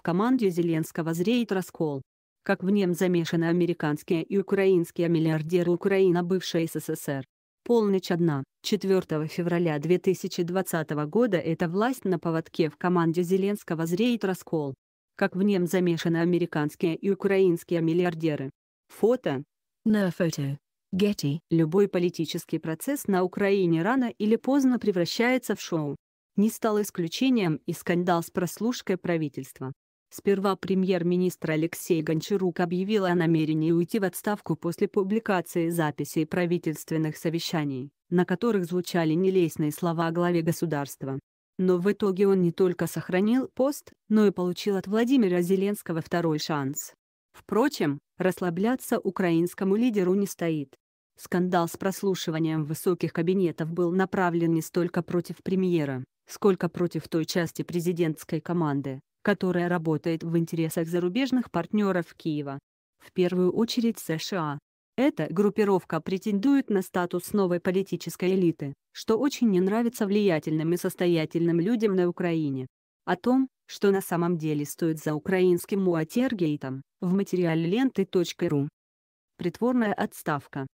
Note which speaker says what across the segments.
Speaker 1: В команде Зеленского зреет раскол. Как в нем замешаны американские и украинские миллиардеры Украина бывшая СССР. Полночь одна, 4 февраля 2020 года эта власть на поводке в команде Зеленского зреет раскол. Как в нем замешаны американские и украинские миллиардеры. Фото.
Speaker 2: No photo. Getty.
Speaker 1: Любой политический процесс на Украине рано или поздно превращается в шоу. Не стал исключением и скандал с прослушкой правительства. Сперва премьер-министр Алексей Гончарук объявил о намерении уйти в отставку после публикации записей правительственных совещаний, на которых звучали нелестные слова о главе государства. Но в итоге он не только сохранил пост, но и получил от Владимира Зеленского второй шанс. Впрочем, расслабляться украинскому лидеру не стоит. Скандал с прослушиванием высоких кабинетов был направлен не столько против премьера, сколько против той части президентской команды, которая работает в интересах зарубежных партнеров Киева. В первую очередь США. Эта группировка претендует на статус новой политической элиты, что очень не нравится влиятельным и состоятельным людям на Украине. О том, что на самом деле стоит за украинским Уатергейтом, в материале ленты.ру. Притворная отставка.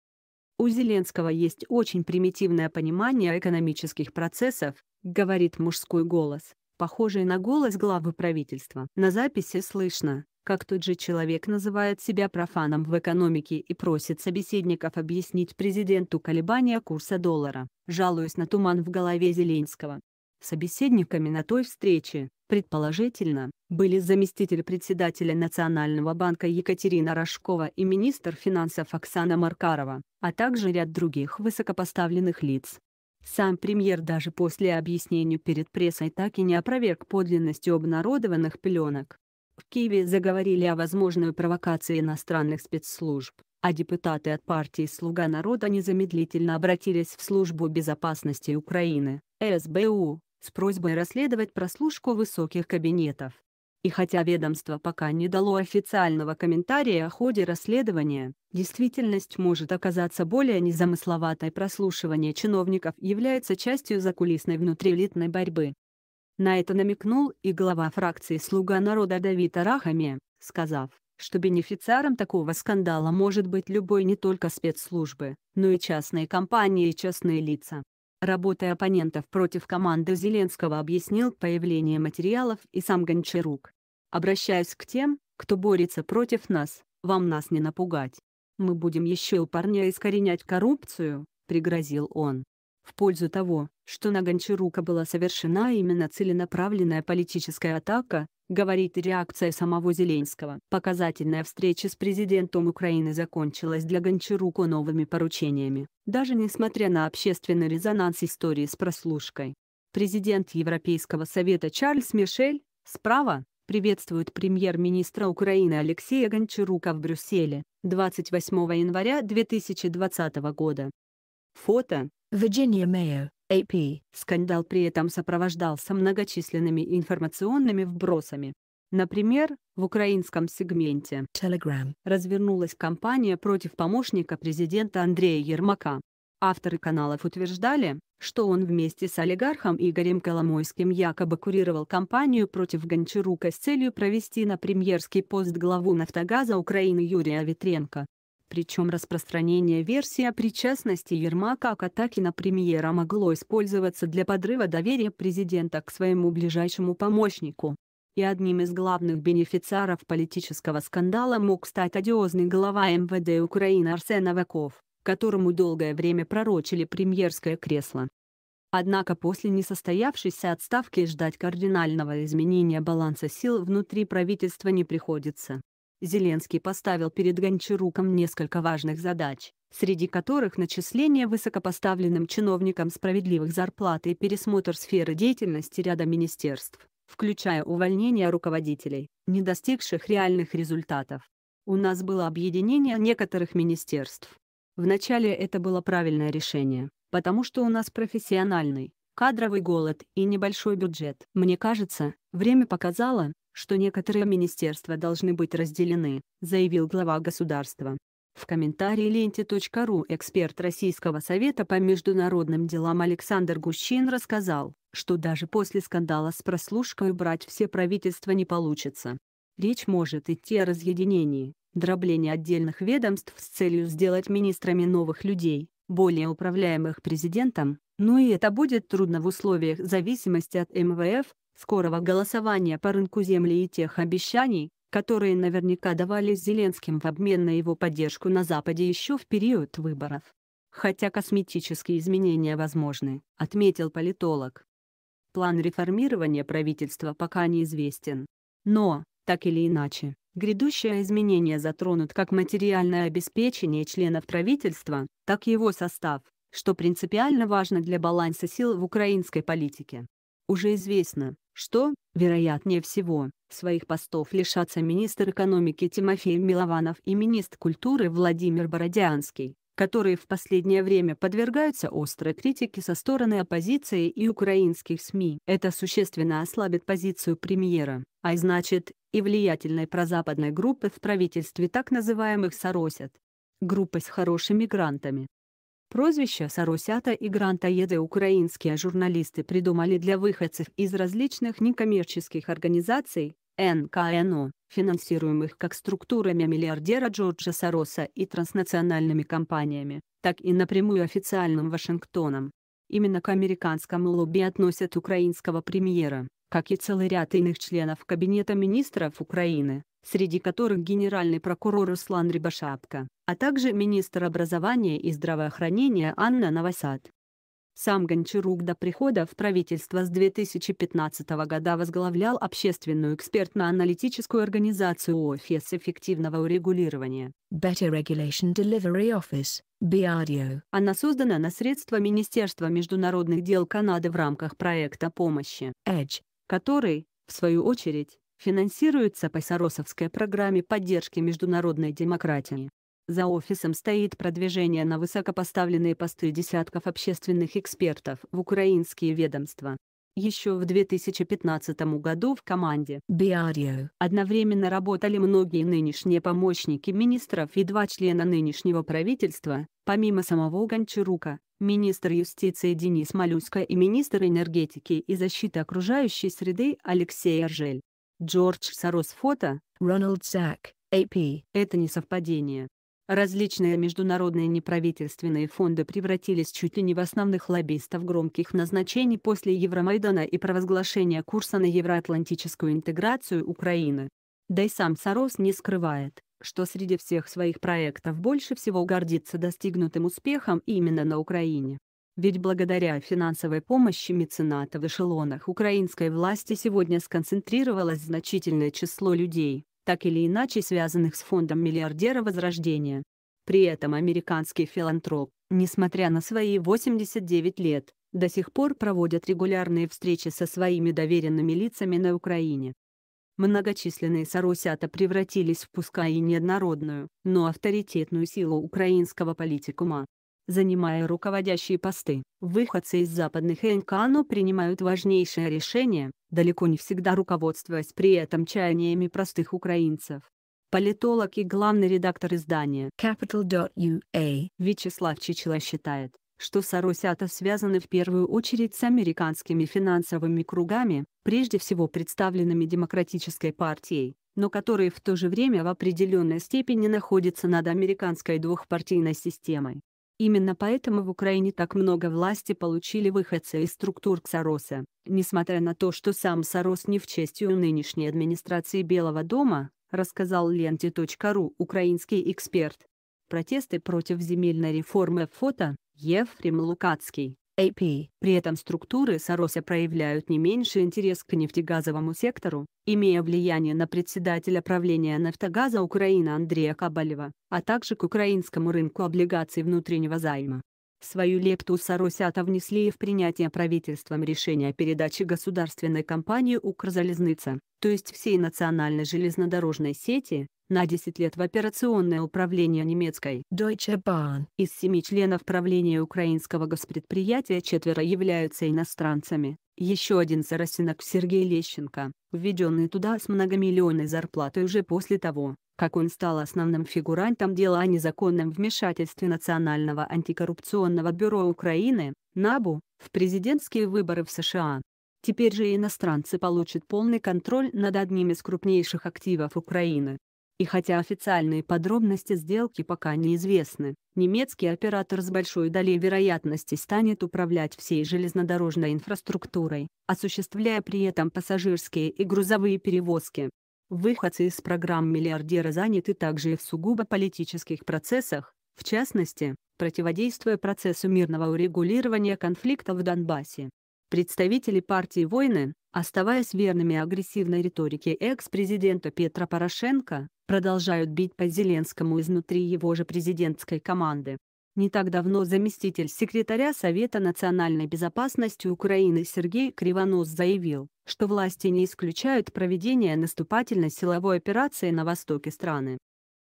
Speaker 1: У Зеленского есть очень примитивное понимание экономических процессов, говорит мужской голос похожий на голос главы правительства. На записи слышно, как тот же человек называет себя профаном в экономике и просит собеседников объяснить президенту колебания курса доллара, жалуясь на туман в голове Зеленского. Собеседниками на той встрече, предположительно, были заместитель председателя Национального банка Екатерина Рожкова и министр финансов Оксана Маркарова, а также ряд других высокопоставленных лиц. Сам премьер даже после объяснений перед прессой так и не опроверг подлинностью обнародованных пленок. В Киеве заговорили о возможной провокации иностранных спецслужб, а депутаты от партии «Слуга народа» незамедлительно обратились в Службу безопасности Украины, СБУ, с просьбой расследовать прослушку высоких кабинетов. И хотя ведомство пока не дало официального комментария о ходе расследования, действительность может оказаться более незамысловатой. Прослушивание чиновников является частью закулисной внутриэлитной борьбы. На это намекнул и глава фракции «Слуга народа» Давид Арахами, сказав, что бенефициаром такого скандала может быть любой не только спецслужбы, но и частные компании и частные лица. Работая оппонентов против команды Зеленского объяснил появление материалов и сам Гончарук. Обращаюсь к тем, кто борется против нас, вам нас не напугать. Мы будем еще упорнее искоренять коррупцию, пригрозил он. В пользу того, что на Гончарука была совершена именно целенаправленная политическая атака, говорит реакция самого Зеленского. Показательная встреча с президентом Украины закончилась для Гончарука новыми поручениями, даже несмотря на общественный резонанс истории с прослушкой. Президент Европейского совета Чарльз Мишель, справа, приветствует премьер-министра Украины Алексея Гончарука в Брюсселе 28 января 2020 года. Фото.
Speaker 2: Virginia Mayo, AP.
Speaker 1: Скандал при этом сопровождался многочисленными информационными вбросами. Например, в украинском сегменте
Speaker 2: Telegram
Speaker 1: развернулась кампания против помощника президента Андрея Ермака. Авторы каналов утверждали, что он вместе с олигархом Игорем Коломойским якобы курировал кампанию против Гончарука с целью провести на премьерский пост главу «Нафтогаза» Украины Юрия Ветренко. Причем распространение версии о причастности Ермака к атаке на премьера могло использоваться для подрыва доверия президента к своему ближайшему помощнику. И одним из главных бенефициаров политического скандала мог стать одиозный глава МВД Украины Арсен Аваков которому долгое время пророчили премьерское кресло. Однако после несостоявшейся отставки ждать кардинального изменения баланса сил внутри правительства не приходится. Зеленский поставил перед Гончаруком несколько важных задач, среди которых начисление высокопоставленным чиновникам справедливых зарплат и пересмотр сферы деятельности ряда министерств, включая увольнение руководителей, не достигших реальных результатов. У нас было объединение некоторых министерств, Вначале это было правильное решение, потому что у нас профессиональный, кадровый голод и небольшой бюджет. Мне кажется, время показало, что некоторые министерства должны быть разделены, заявил глава государства. В комментарии ленте.ру эксперт Российского совета по международным делам Александр Гущин рассказал, что даже после скандала с прослушкой убрать все правительства не получится. Речь может идти о разъединении, дроблении отдельных ведомств с целью сделать министрами новых людей, более управляемых президентом, но и это будет трудно в условиях зависимости от МВФ, скорого голосования по рынку земли и тех обещаний, которые наверняка давались Зеленским в обмен на его поддержку на Западе еще в период выборов. Хотя косметические изменения возможны, отметил политолог. План реформирования правительства пока неизвестен. Но, так или иначе, грядущие изменения затронут как материальное обеспечение членов правительства, так и его состав, что принципиально важно для баланса сил в украинской политике. Уже известно, что, вероятнее всего, своих постов лишатся министр экономики Тимофей Милованов и министр культуры Владимир Бородянский, которые в последнее время подвергаются острой критике со стороны оппозиции и украинских СМИ. Это существенно ослабит позицию премьера, а значит, и влиятельной прозападной группы в правительстве так называемых «соросят». Группы с хорошими грантами. Прозвище «Соросята» и «Грантоеды» украинские журналисты придумали для выходцев из различных некоммерческих организаций, НКНО, финансируемых как структурами миллиардера Джорджа Сороса и транснациональными компаниями, так и напрямую официальным Вашингтоном. Именно к американскому лобби относят украинского премьера, как и целый ряд иных членов Кабинета министров Украины, среди которых генеральный прокурор Руслан Рябошапка, а также министр образования и здравоохранения Анна Новосад. Сам Гончарук до прихода в правительство с 2015 года возглавлял общественную экспертно-аналитическую организацию Офис эффективного урегулирования.
Speaker 2: Better Regulation Delivery Office, BRDO.
Speaker 1: Она создана на средства Министерства международных дел Канады в рамках проекта помощи
Speaker 2: EDGE,
Speaker 1: который, в свою очередь, финансируется по Соросовской программе поддержки международной демократии. За офисом стоит продвижение на высокопоставленные посты десятков общественных экспертов в украинские ведомства. Еще в 2015 году в команде
Speaker 2: BRDO,
Speaker 1: одновременно работали многие нынешние помощники министров и два члена нынешнего правительства, помимо самого Гончарука, министр юстиции Денис Малюска и министр энергетики и защиты окружающей среды Алексей Аржель. Джордж Сорос фото
Speaker 2: Ronald Sack, AP.
Speaker 1: это не совпадение. Различные международные неправительственные фонды превратились чуть ли не в основных лоббистов громких назначений после Евромайдана и провозглашения курса на евроатлантическую интеграцию Украины. Да и сам Сорос не скрывает, что среди всех своих проектов больше всего гордится достигнутым успехом именно на Украине. Ведь благодаря финансовой помощи мецената в эшелонах украинской власти сегодня сконцентрировалось значительное число людей, так или иначе связанных с фондом миллиардера Возрождения. При этом американский филантроп, несмотря на свои 89 лет, до сих пор проводит регулярные встречи со своими доверенными лицами на Украине. Многочисленные соросята превратились в пускай и неоднородную, но авторитетную силу украинского политикума. Занимая руководящие посты, выходцы из западных НКНО принимают важнейшие решения, далеко не всегда руководствуясь при этом чаяниями простых украинцев. Политолог и главный редактор издания
Speaker 2: Capital.ua.
Speaker 1: Вячеслав Чичила считает, что соросята связаны в первую очередь с американскими финансовыми кругами, прежде всего представленными Демократической партией, но которые в то же время в определенной степени находятся над американской двухпартийной системой. Именно поэтому в Украине так много власти получили выходцы из структур Сороса, несмотря на то, что сам Сорос не в честь у нынешней администрации Белого дома, рассказал ленте.ру украинский эксперт. Протесты против земельной реформы фото, Ефрем Лукацкий.
Speaker 2: AP.
Speaker 1: При этом структуры Сороса проявляют не меньший интерес к нефтегазовому сектору, имея влияние на председателя правления «Нафтогаза Украины» Андрея Кабалева, а также к украинскому рынку облигаций внутреннего займа. Свою лепту Соросята внесли и в принятие правительством решения о передаче государственной компании «Укрзалезница», то есть всей национальной железнодорожной сети, на 10 лет в операционное управление немецкой.
Speaker 2: Deutsche Bahn.
Speaker 1: Из семи членов правления украинского госпредприятия четверо являются иностранцами. Еще один заросинок Сергей Лещенко, введенный туда с многомиллионной зарплатой уже после того, как он стал основным фигурантом дела о незаконном вмешательстве Национального антикоррупционного бюро Украины, НАБУ, в президентские выборы в США. Теперь же иностранцы получат полный контроль над одним из крупнейших активов Украины. И хотя официальные подробности сделки пока неизвестны, немецкий оператор с большой долей вероятности станет управлять всей железнодорожной инфраструктурой, осуществляя при этом пассажирские и грузовые перевозки. Выходцы из программ миллиардера заняты также и в сугубо политических процессах, в частности, противодействуя процессу мирного урегулирования конфликта в Донбассе. Представители партии «Войны», оставаясь верными агрессивной риторике экс-президента Петра Порошенко, продолжают бить по Зеленскому изнутри его же президентской команды. Не так давно заместитель секретаря Совета национальной безопасности Украины Сергей Кривонос заявил, что власти не исключают проведение наступательной силовой операции на востоке страны.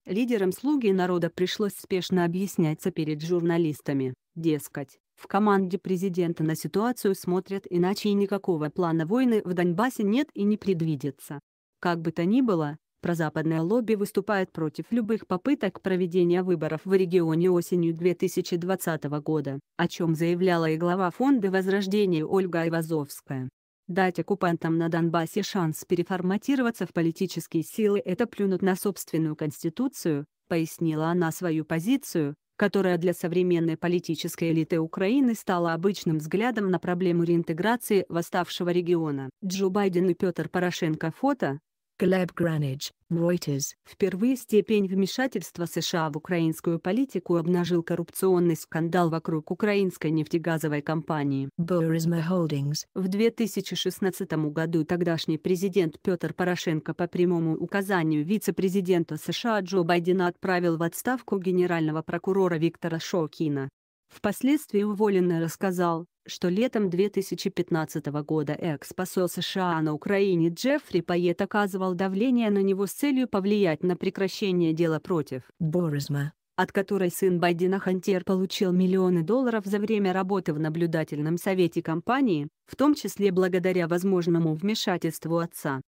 Speaker 1: Лидерам «Слуги народа» пришлось спешно объясняться перед журналистами, дескать, в команде президента на ситуацию смотрят иначе и никакого плана войны в Донбассе нет и не предвидится. Как бы то ни было, прозападное лобби выступает против любых попыток проведения выборов в регионе осенью 2020 года, о чем заявляла и глава фонда Возрождения Ольга Айвазовская. Дать оккупантам на Донбассе шанс переформатироваться в политические силы – это плюнуть на собственную конституцию, пояснила она свою позицию, которая для современной политической элиты Украины стала обычным взглядом на проблему реинтеграции восставшего региона. Джо Байден и Петр Порошенко фото,
Speaker 2: Глеб Гранич, Reuters.
Speaker 1: Впервые степень вмешательства США в украинскую политику обнажил коррупционный скандал вокруг украинской нефтегазовой компании
Speaker 2: Burisma Holdings.
Speaker 1: В 2016 году тогдашний президент Петр Порошенко по прямому указанию вице-президента США Джо Байдена отправил в отставку генерального прокурора Виктора Шокина. Впоследствии уволенный рассказал, что летом 2015 года экс-посол США на Украине Джеффри Пайет оказывал давление на него с целью повлиять на прекращение дела против
Speaker 2: Burisma.
Speaker 1: от которой сын Байдена Хантер получил миллионы долларов за время работы в наблюдательном совете компании, в том числе благодаря возможному вмешательству отца.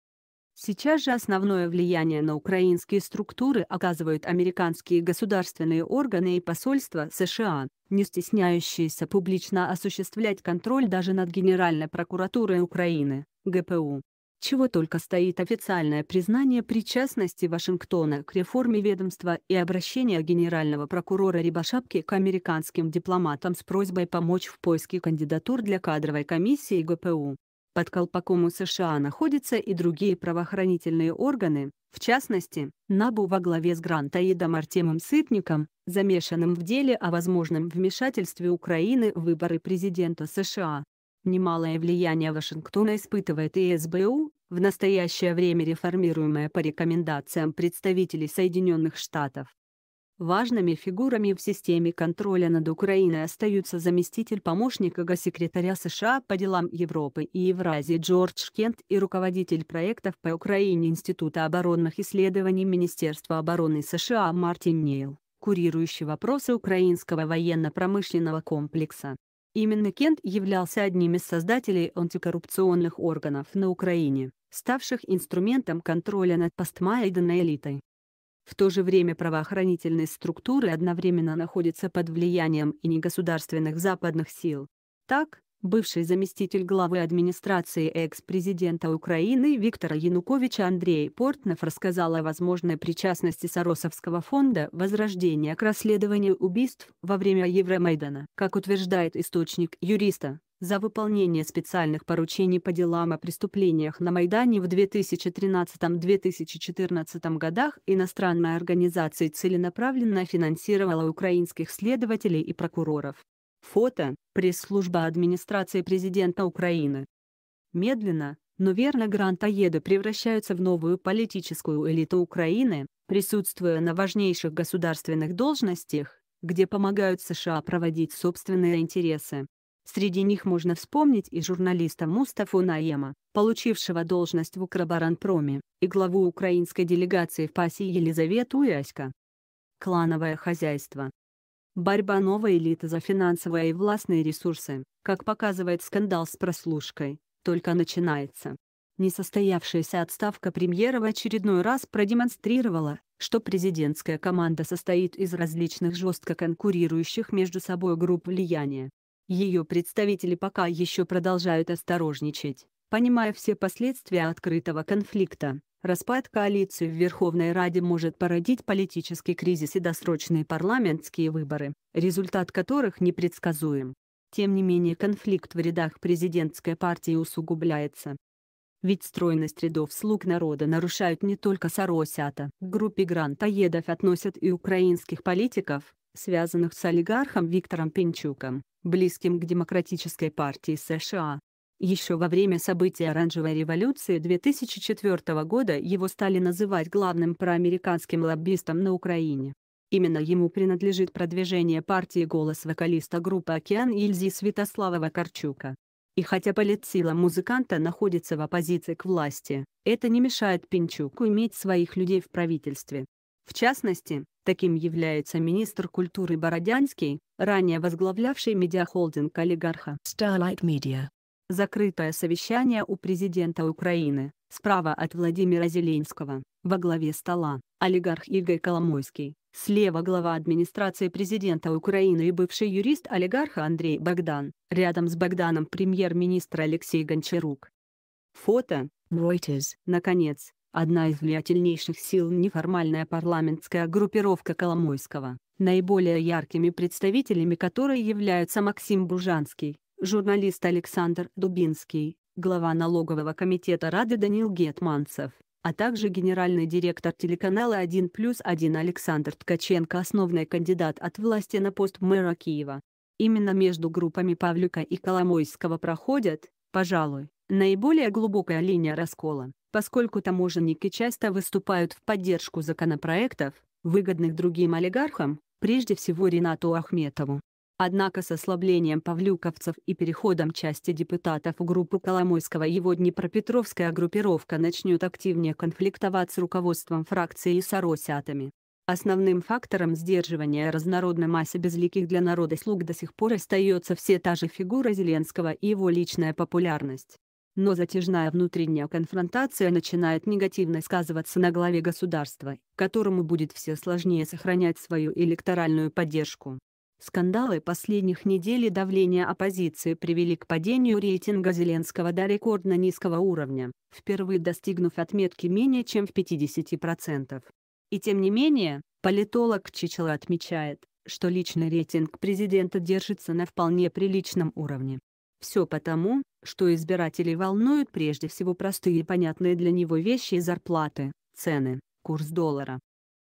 Speaker 1: Сейчас же основное влияние на украинские структуры оказывают американские государственные органы и посольства США, не стесняющиеся публично осуществлять контроль даже над Генеральной прокуратурой Украины, ГПУ. Чего только стоит официальное признание причастности Вашингтона к реформе ведомства и обращение генерального прокурора Рибашапки к американским дипломатам с просьбой помочь в поиске кандидатур для кадровой комиссии ГПУ. Под колпаком у США находятся и другие правоохранительные органы, в частности, НАБУ во главе с Грантаидом Артемом Сытником, замешанным в деле о возможном вмешательстве Украины в выборы президента США. Немалое влияние Вашингтона испытывает и СБУ, в настоящее время реформируемая по рекомендациям представителей Соединенных Штатов. Важными фигурами в системе контроля над Украиной остаются заместитель помощника госсекретаря США по делам Европы и Евразии Джордж Кент и руководитель проектов по Украине Института оборонных исследований Министерства обороны США Мартин Нейл, курирующий вопросы украинского военно-промышленного комплекса. Именно Кент являлся одним из создателей антикоррупционных органов на Украине, ставших инструментом контроля над постмайданной элитой. В то же время правоохранительные структуры одновременно находятся под влиянием и негосударственных западных сил. Так, бывший заместитель главы администрации экс-президента Украины Виктора Януковича Андрей Портнов рассказал о возможной причастности Соросовского фонда «Возрождение» к расследованию убийств во время Евромайдана. Как утверждает источник юриста, за выполнение специальных поручений по делам о преступлениях на Майдане в 2013-2014 годах иностранная организация целенаправленно финансировала украинских следователей и прокуроров. Фото – пресс-служба администрации президента Украины. Медленно, но верно грантоеды превращаются в новую политическую элиту Украины, присутствуя на важнейших государственных должностях, где помогают США проводить собственные интересы. Среди них можно вспомнить и журналиста Мустафу Наема, получившего должность в Укроборонпроме, и главу украинской делегации в ПАСИ Елизавету Яська. Клановое хозяйство. Борьба новой элиты за финансовые и властные ресурсы, как показывает скандал с прослушкой, только начинается. Несостоявшаяся отставка премьера в очередной раз продемонстрировала, что президентская команда состоит из различных жестко конкурирующих между собой групп влияния. Ее представители пока еще продолжают осторожничать, понимая все последствия открытого конфликта. Распад коалиции в Верховной Раде может породить политический кризис и досрочные парламентские выборы, результат которых непредсказуем. Тем не менее конфликт в рядах президентской партии усугубляется. Ведь стройность рядов слуг народа нарушают не только Саросята. К группе грантоедов относят и украинских политиков, связанных с олигархом Виктором Пинчуком, близким к Демократической партии США. Еще во время событий Оранжевой революции 2004 года его стали называть главным проамериканским лоббистом на Украине. Именно ему принадлежит продвижение партии «Голос» вокалиста группы «Океан» Ильзи Святослава Вакарчука. И хотя политсила музыканта находится в оппозиции к власти, это не мешает Пинчуку иметь своих людей в правительстве. В частности, таким является министр культуры Бородянский, ранее возглавлявший медиахолдинг олигарха
Speaker 2: Starlight Media.
Speaker 1: Закрытое совещание у президента Украины, справа от Владимира Зеленского, во главе стола, олигарх Игорь Коломойский, слева глава администрации президента Украины и бывший юрист олигарха Андрей Богдан, рядом с Богданом премьер-министр Алексей Гончарук. Фото.
Speaker 2: Reuters.
Speaker 1: Наконец, одна из влиятельнейших сил неформальная парламентская группировка Коломойского, наиболее яркими представителями которой являются Максим Бужанский, журналист Александр Дубинский, глава налогового комитета Рады Данил Гетманцев, а также генеральный директор телеканала 1 плюс 1 Александр Ткаченко основной кандидат от власти на пост мэра Киева. Именно между группами Павлюка и Коломойского проходят, пожалуй, наиболее глубокая линия раскола, поскольку таможенники часто выступают в поддержку законопроектов, выгодных другим олигархам, прежде всего Ренату Ахметову. Однако с ослаблением павлюковцев и переходом части депутатов в группу Коломойского его Днепропетровская группировка начнет активнее конфликтовать с руководством фракции и соросятами. Основным фактором сдерживания разнородной массы безликих для народа слуг до сих пор остается все та же фигура Зеленского и его личная популярность. Но затяжная внутренняя конфронтация начинает негативно сказываться на главе государства, которому будет все сложнее сохранять свою электоральную поддержку. Скандалы последних недель и давление оппозиции привели к падению рейтинга Зеленского до рекордно низкого уровня, впервые достигнув отметки менее чем в 50%. И тем не менее, политолог Чичела отмечает, что личный рейтинг президента держится на вполне приличном уровне. Все потому, что избирателей волнуют прежде всего простые и понятные для него вещи и зарплаты, цены, курс доллара,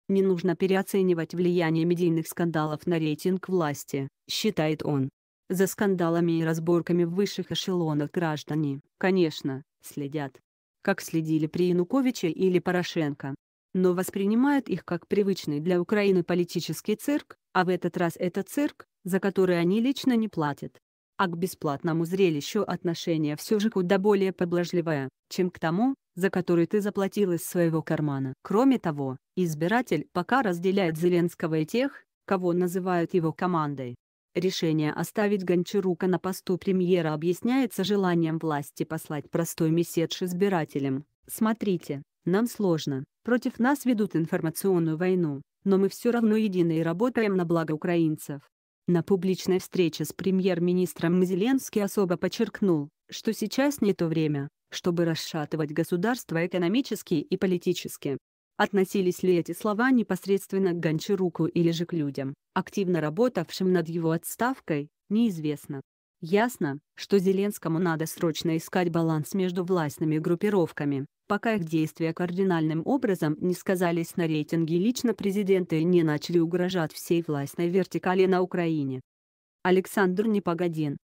Speaker 1: не нужно переоценивать влияние медийных скандалов на рейтинг власти, считает он. За скандалами и разборками в высших эшелонах граждане, конечно, следят. Как следили при Януковиче или Порошенко. Но воспринимают их как привычный для Украины политический цирк, а в этот раз это цирк, за который они лично не платят. А к бесплатному зрелищу отношение все же куда более поблажливое, чем к тому, за который ты заплатил из своего кармана. Кроме того, избиратель пока разделяет Зеленского и тех, кого называют его командой. Решение оставить Гончарука на посту премьера объясняется желанием власти послать простой месседж избирателям. Смотрите, нам сложно, против нас ведут информационную войну, но мы все равно едины и работаем на благо украинцев. На публичной встрече с премьер-министром Зеленский особо подчеркнул, что сейчас не то время, чтобы расшатывать государство экономически и политически. Относились ли эти слова непосредственно к Гончаруку или же к людям, активно работавшим над его отставкой, неизвестно. Ясно, что Зеленскому надо срочно искать баланс между властными группировками, пока их действия кардинальным образом не сказались на рейтинге лично президента и не начали угрожать всей властной вертикали на Украине. Александр Непогодин,